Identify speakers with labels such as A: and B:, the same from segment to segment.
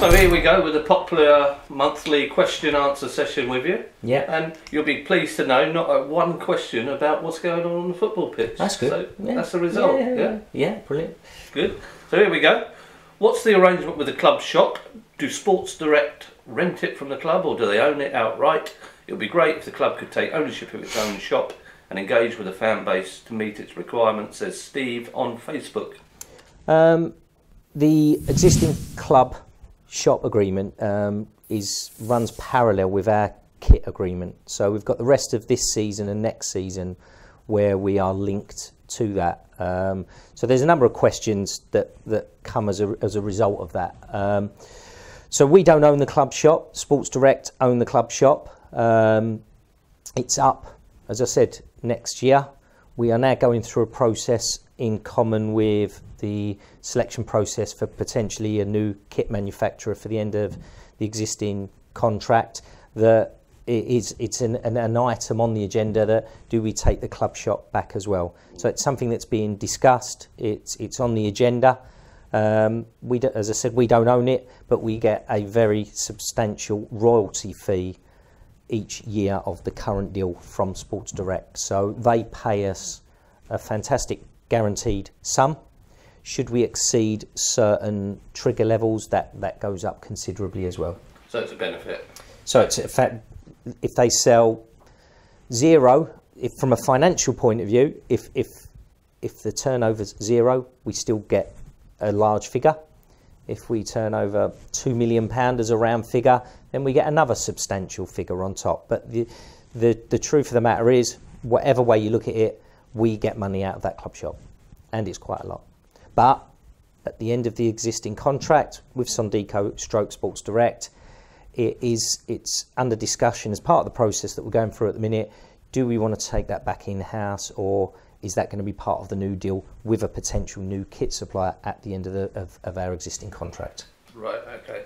A: So here we go with a popular monthly question answer session with you.
B: Yeah.
A: And you'll be pleased to know not a one question about what's going on on the football pitch.
B: That's good.
A: So
B: yeah.
A: that's the result.
B: Yeah,
A: Yeah,
B: yeah, yeah, brilliant.
A: Good. So here we go. What's the arrangement with the club shop? Do Sports Direct rent it from the club or do they own it outright? It would be great if the club could take ownership of its own shop and engage with the fan base to meet its requirements, says Steve on Facebook.
B: Um, the existing club shop agreement um, is runs parallel with our kit agreement. So we've got the rest of this season and next season where we are linked to that. Um, so there's a number of questions that, that come as a, as a result of that. Um, so we don't own the club shop. Sports Direct own the club shop. Um, it's up, as I said, next year. We are now going through a process in common with the selection process for potentially a new kit manufacturer for the end of the existing contract. That it's an, an, an item on the agenda that do we take the club shop back as well? So it's something that's being discussed. It's it's on the agenda. Um, we, do, as I said, we don't own it, but we get a very substantial royalty fee each year of the current deal from Sports Direct. So they pay us a fantastic guaranteed sum. Should we exceed certain trigger levels, that, that goes up considerably as well.
A: So it's a benefit.
B: So it's in fact, if they sell zero, if from a financial point of view, if if if the turnover's zero, we still get a large figure. If we turn over two million pound as a round figure, then we get another substantial figure on top. But the the the truth of the matter is, whatever way you look at it, we get money out of that club shop, and it's quite a lot. But at the end of the existing contract with Sondico Stroke Sports Direct, it is it's under discussion as part of the process that we're going through at the minute. Do we want to take that back in house, or is that going to be part of the new deal with a potential new kit supplier at the end of, the, of, of our existing contract?
A: Right, okay.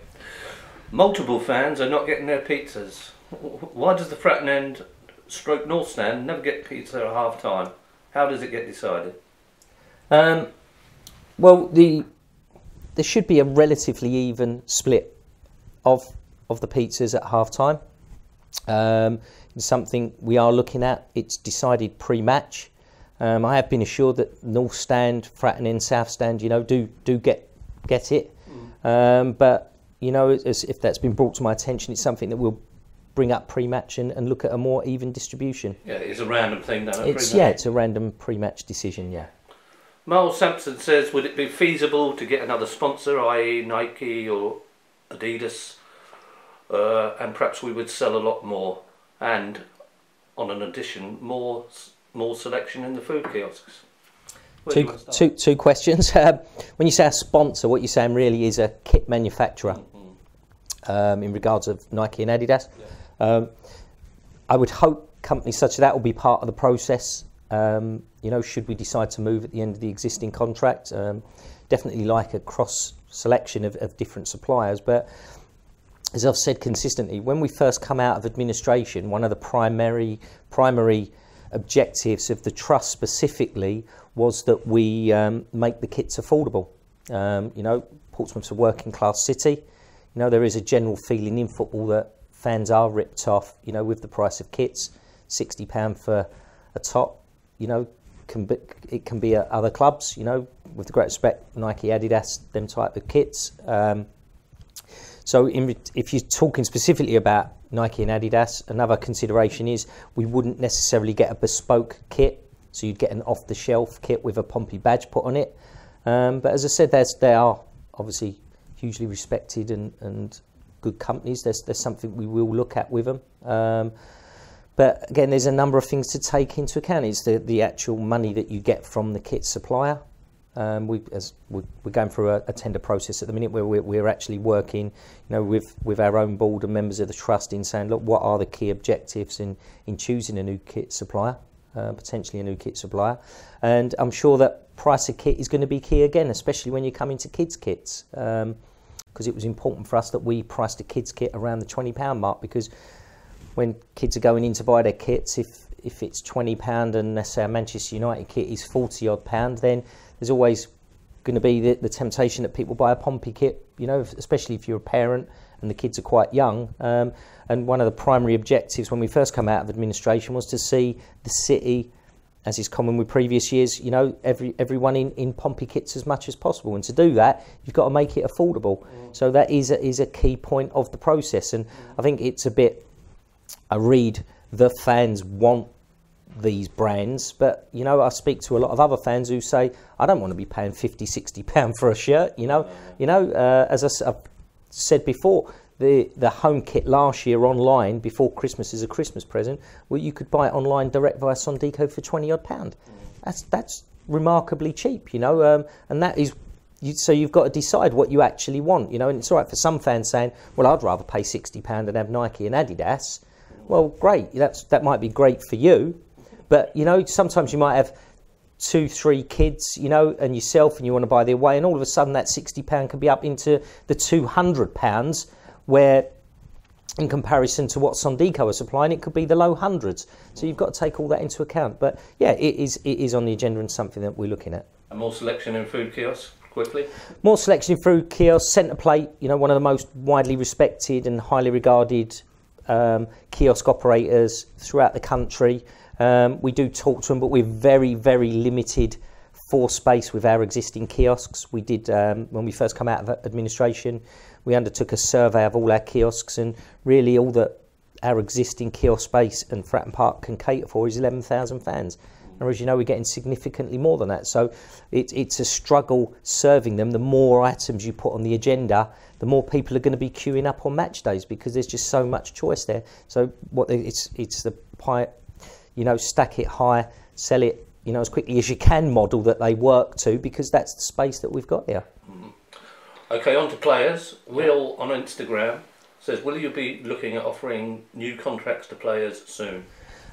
A: Multiple fans are not getting their pizzas. Why does the Fratton End stroke North Stand never get pizza at half time? How does it get decided?
B: Um, well, the there should be a relatively even split of of the pizzas at half time. Um, it's something we are looking at. It's decided pre-match. Um, I have been assured that North Stand, Fratton End, South Stand, you know, do do get get it. Um, but you know, as, if that's been brought to my attention, it's something that we'll bring up pre-match and, and look at a more even distribution.
A: Yeah, it's a random thing at
B: It's
A: pre-match.
B: yeah, it's a random pre-match decision. Yeah.
A: Miles Sampson says, would it be feasible to get another sponsor, i.e. Nike or Adidas, uh, and perhaps we would sell a lot more, and on an addition, more more selection in the food kiosks. Where
B: Two,
A: want to start?
B: two, two questions. Um, when you say a sponsor, what you're saying really is a kit manufacturer um, in regards of Nike and Adidas. Um, I would hope companies such as that will be part of the process. Um, you know, should we decide to move at the end of the existing contract, um, definitely like a cross selection of, of different suppliers. But as I've said consistently, when we first come out of administration, one of the primary primary objectives of the trust specifically was that we um, make the kits affordable. Um, you know, Portsmouth's a working class city. You know, there is a general feeling in football that fans are ripped off. You know, with the price of kits, sixty pound for a top. You know, can be, it can be at other clubs. You know, with the great respect, Nike, Adidas, them type of kits. Um, so, in, if you're talking specifically about Nike and Adidas, another consideration is we wouldn't necessarily get a bespoke kit. So you'd get an off-the-shelf kit with a Pompey badge put on it. Um, but as I said, there's, they are obviously hugely respected and, and good companies. There's, there's something we will look at with them. Um, but again, there's a number of things to take into account. It's the, the actual money that you get from the kit supplier. Um, we, as we're, we're going through a, a tender process at the minute where we're, we're actually working, you know, with, with our own board and members of the trust in saying, look, what are the key objectives in, in choosing a new kit supplier, uh, potentially a new kit supplier, and I'm sure that price of kit is going to be key again, especially when you come into kids kits, because it was important for us that we priced a kids kit around the twenty pound mark because when kids are going in to buy their kits, if if it's twenty pound and let's say a Manchester United kit is forty odd pound, then there's always going to be the, the temptation that people buy a Pompey kit, you know, especially if you're a parent and the kids are quite young. Um, and one of the primary objectives when we first come out of administration was to see the city, as is common with previous years, you know, every everyone in, in Pompey kits as much as possible. And to do that, you've got to make it affordable. Mm. So that is a, is a key point of the process. And mm. I think it's a bit, I read the fans want these brands but you know i speak to a lot of other fans who say i don't want to be paying 50 60 pound for a shirt you know you know uh, as I, have said before the the home kit last year online before christmas is a christmas present well you could buy it online direct via sondico for 20 odd pound. That's that's remarkably cheap you know um, and that is you, so you've got to decide what you actually want you know and it's all right for some fans saying well i'd rather pay 60 pound and have nike and adidas. Well great that's that might be great for you but you know, sometimes you might have two, three kids, you know, and yourself, and you want to buy their way, and all of a sudden that sixty pound can be up into the two hundred pounds, where in comparison to what Sondico are supplying, it could be the low hundreds. So you've got to take all that into account. But yeah, it is it is on the agenda and something that we're looking at.
A: And more selection in food kiosks quickly.
B: More selection in food kiosks. Centerplate, you know, one of the most widely respected and highly regarded um, kiosk operators throughout the country. Um, we do talk to them, but we're very, very limited for space with our existing kiosks. We did, um, when we first come out of administration, we undertook a survey of all our kiosks, and really all that our existing kiosk space and Fratton Park can cater for is 11,000 fans. And as you know, we're getting significantly more than that. So it, it's a struggle serving them. The more items you put on the agenda, the more people are going to be queuing up on match days because there's just so much choice there. So what it's it's the pie, you know, stack it high, sell it, you know, as quickly as you can model that they work to because that's the space that we've got here.
A: Okay, on to players. Will on Instagram says, will you be looking at offering new contracts to players soon?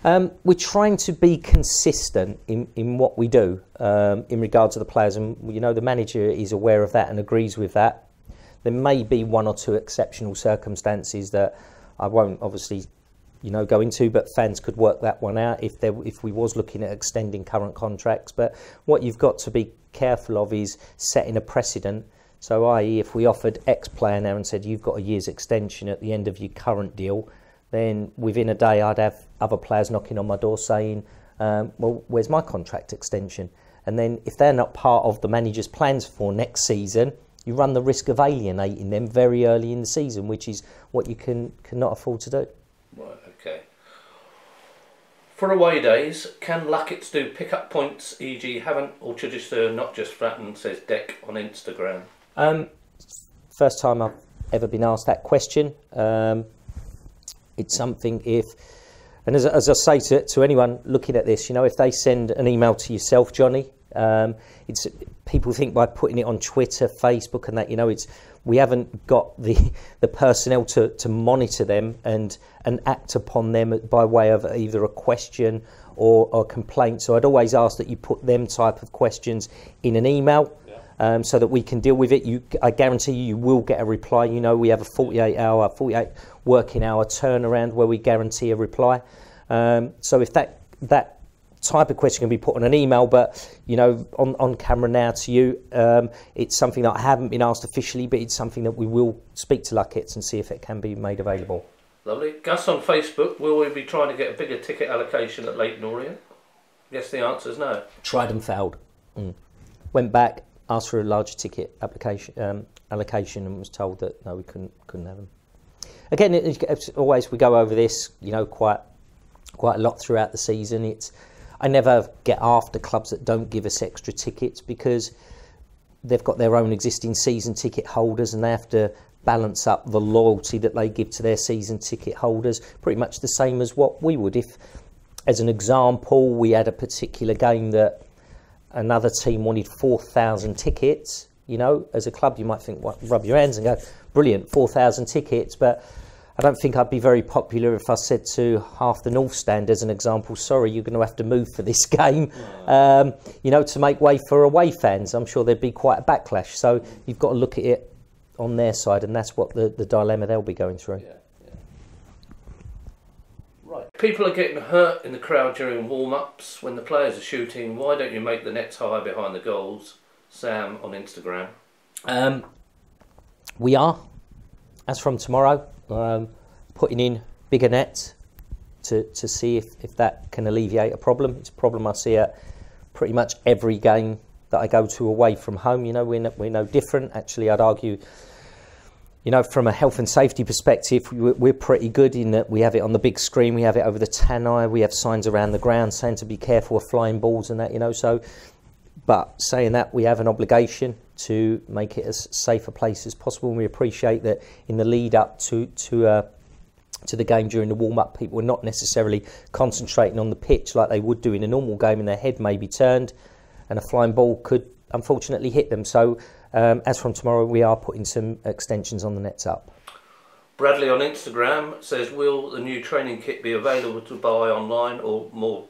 B: Um, we're trying to be consistent in, in what we do um, in regard to the players, and you know the manager is aware of that and agrees with that. There may be one or two exceptional circumstances that I won't obviously you know, go into, but fans could work that one out if there if we was looking at extending current contracts. But what you've got to be careful of is setting a precedent. So, i.e., if we offered X player now and said you've got a year's extension at the end of your current deal, then within a day I'd have other players knocking on my door saying, um, "Well, where's my contract extension?" And then if they're not part of the manager's plans for next season, you run the risk of alienating them very early in the season, which is what you can cannot afford to do.
A: Right. Okay. For away days, can Lucketts do pick-up points, e.g. Havant or just not just Fratton, says Dec on Instagram?
B: Um, first time I've ever been asked that question. Um, it's something if, and as, as I say to, to anyone looking at this, you know, if they send an email to yourself, Johnny, um, it's people think by putting it on Twitter, Facebook, and that you know it's we haven't got the the personnel to, to monitor them and and act upon them by way of either a question or, a complaint. So I'd always ask that you put them type of questions in an email. Um, so that we can deal with it. You, I guarantee you, you will get a reply. You know, we have a 48 hour, 48 working hour turnaround where we guarantee a reply. Um, so if that that type of question can be put on an email, but you know, on, on camera now to you, um, it's something that I haven't been asked officially, but it's something that we will speak to Lucketts and see if it can be made available.
A: Lovely. Gus on Facebook, will we be trying to get a bigger ticket allocation at Leyton Orient? Yes, the answer is no.
B: Tried and failed. Mm. Went back, asked for a larger ticket application um, allocation, and was told that no, we couldn't couldn't have them. Again, it, always we go over this, you know, quite quite a lot throughout the season. It's I never get after clubs that don't give us extra tickets because they've got their own existing season ticket holders and they have to balance up the loyalty that they give to their season ticket holders pretty much the same as what we would if as an example we had a particular game that another team wanted 4000 tickets you know as a club you might think well, rub your hands and go brilliant 4000 tickets but I don't think I'd be very popular if I said to half the North Stand, as an example, sorry, you're going to have to move for this game, um, you know, to make way for away fans. I'm sure there'd be quite a backlash. So you've got to look at it on their side, and that's what the, the dilemma they'll be going through.
A: Yeah. People are getting hurt in the crowd during warm ups when the players are shooting. Why don't you make the nets higher behind the goals Sam on Instagram.
B: Um, we are, as from tomorrow, um, putting in bigger nets to, to see if, if that can alleviate a problem. It's a problem I see at pretty much every game that I go to away from home. You know, we're no, we're no different. Actually, I'd argue, you know, from a health and safety perspective, we're pretty good in that we have it on the big screen, we have it over the tannoy, we have signs around the ground saying to be careful of flying balls and that, you know. So, but saying that, we have an obligation to make it as safe a place as possible. And we appreciate that in the lead up to to uh, to the game during the warm up, people were not necessarily concentrating on the pitch like they would do in a normal game, and their head may be turned, and a flying ball could unfortunately hit them. So, um, as from tomorrow, we are putting some extensions on the nets up.
A: Bradley on Instagram says, "Will the new training kit be available to buy online, or more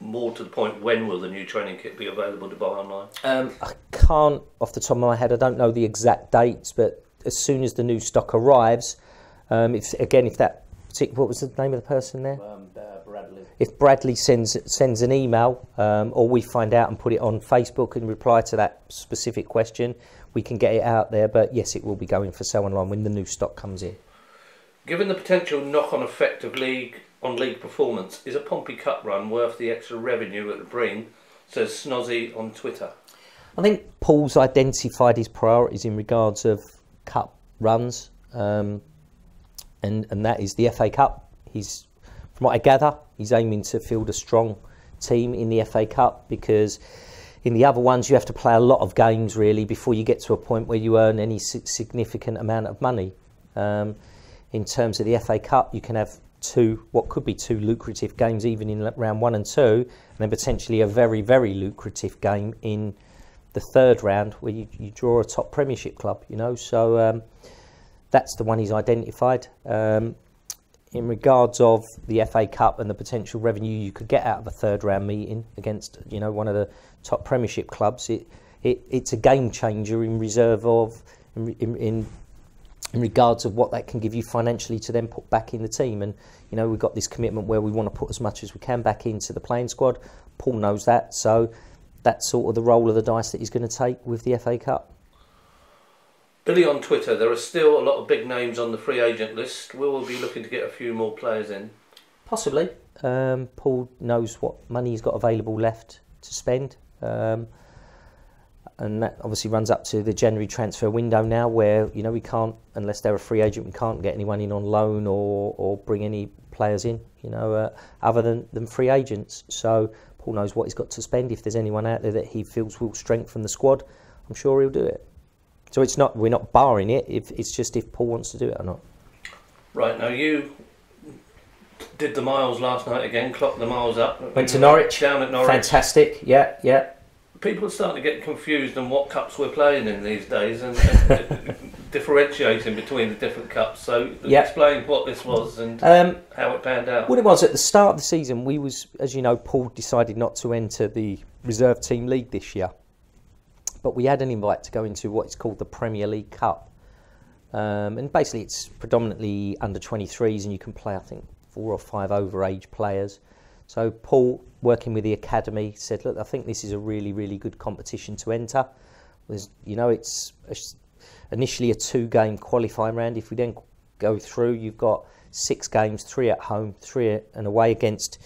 A: more to the point, when will the new training kit be available to buy online?
B: Um, I can't, off the top of my head, I don't know the exact dates, but as soon as the new stock arrives, um, if again, if that what was the name of the person there?
A: Um, Bradley.
B: If Bradley sends sends an email, um, or we find out and put it on Facebook in reply to that specific question, we can get it out there. But yes, it will be going for sale online when the new stock comes in.
A: Given the potential knock-on effect of league on league performance, is a Pompey Cup run worth the extra revenue it would bring? Says Snossy on Twitter.
B: I think Paul's identified his priorities in regards of cup runs. Um, and, and that is the FA Cup. He's, from what I gather, he's aiming to field a strong team in the FA Cup because in the other ones you have to play a lot of games really before you get to a point where you earn any significant amount of money. Um, in terms of the FA Cup, you can have two, what could be two lucrative games even in round one and two, and then potentially a very, very lucrative game in the third round where you, you draw a top Premiership club, you know. So um, that's the one he's identified. Um, in regards of the FA Cup and the potential revenue you could get out of a third round meeting against you know one of the top Premiership clubs, it, it it's a game changer in reserve of in, in, in in regards of what that can give you financially to then put back in the team. And you know we've got this commitment where we want to put as much as we can back into the playing squad. Paul knows that, so that's sort of the roll of the dice that he's going to take with the FA Cup.
A: Billy on Twitter, there are still a lot of big names on the free agent list. We will be looking to get a few more players in?
B: Possibly. Um, Paul knows what money he's got available left to spend. Um, and that obviously runs up to the January transfer window now, where you know we can't, unless they're a free agent, we can't get anyone in on loan or, or bring any players in, you know, uh, other than, than free agents. So Paul knows what he's got to spend. If there's anyone out there that he feels will strengthen the squad, I'm sure he'll do it. So it's not we're not barring it. If it's just if Paul wants to do it or not.
A: Right now, you did the miles last night again. Clocked the miles up.
B: Went to Norwich.
A: Down at Norwich.
B: Fantastic. Yeah, yeah.
A: People are starting to get confused on what cups we're playing in these days and, and differentiating between the different cups. So explain what this was and um, how it panned out.
B: What it was at the start of the season, we was, as you know, Paul decided not to enter the reserve team league this year but we had an invite to go into what is called the Premier League Cup. Um, and basically, it's predominantly under 23s, and you can play, I think, four or five overage players. So, Paul, working with the academy, said, Look, I think this is a really, really good competition to enter. There's, you know, it's a, initially a two game qualifying round. If we then go through, you've got six games, three at home, three and away against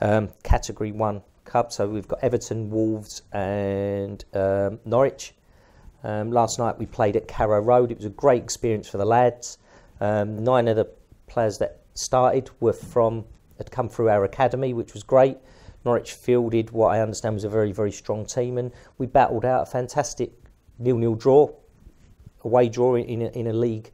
B: um, Category 1 Cup. So we've got Everton, Wolves, and um, Norwich. Um, last night we played at Carrow Road. It was a great experience for the lads. Um, nine of the players that started were from had come through our academy, which was great. Norwich fielded what I understand was a very very strong team, and we battled out a fantastic nil-nil draw, away draw in a, in a league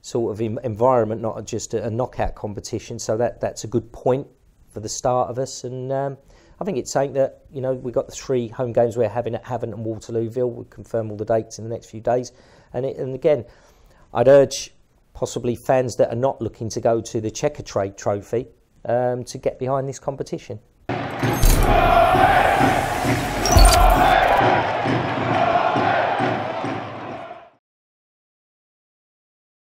B: sort of environment, not just a, a knockout competition. So that that's a good point for the start of us, and um, I think it's saying that you know we've got the three home games we're having at Havant and Waterlooville. We'll confirm all the dates in the next few days. And it, and again, I'd urge possibly fans that are not looking to go to the Checkatrade Trophy um, to get behind this competition.